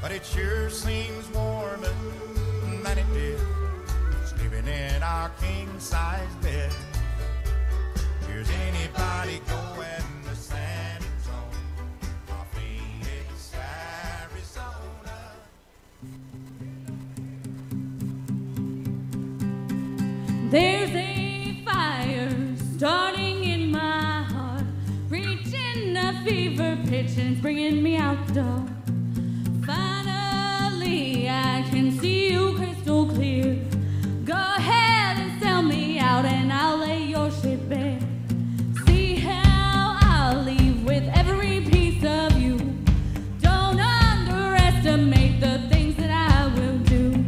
but it sure seems warmer than it did sleeping in our king size bed. Here's anybody going to San Antonio, Phoenix, Arizona. There's a fire starting in my heart, reaching a fever pitch and bringing me out the door. underestimate the things that I will do.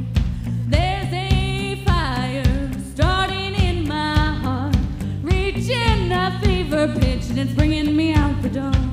There's a fire starting in my heart, reaching a fever pitch, and it's bringing me out for dawn.